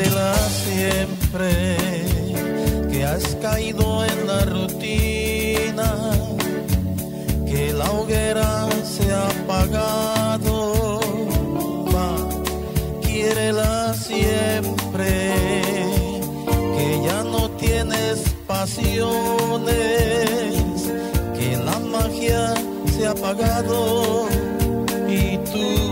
Recuérdela siempre que has caído en la rutina, que la hoguera se ha apagado. Quiérela siempre que ya no tienes pasiones, que la magia se ha apagado y tú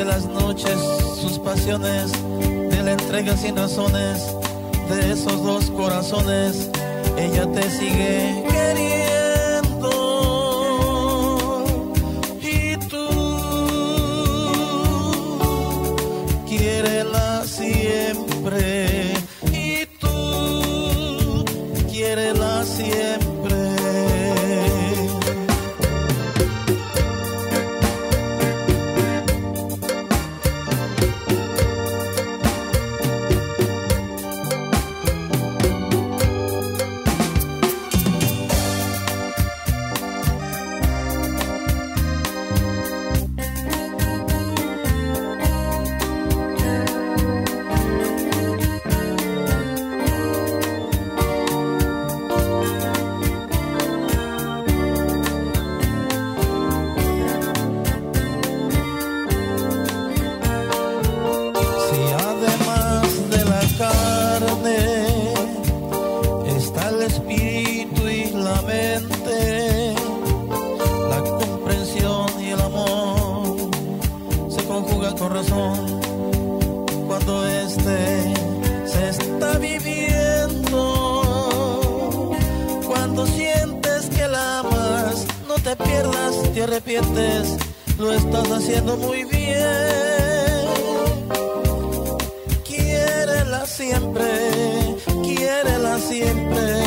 de las noches sus pasiones, de la entrega sin razones, de esos dos corazones, ella te sigue queriendo. el espíritu y la mente, la comprensión y el amor se conjuga con razón cuando este se está viviendo, cuando sientes que la amas, no te pierdas, te arrepientes, lo estás haciendo muy bien, quiérela siempre, quiérela siempre.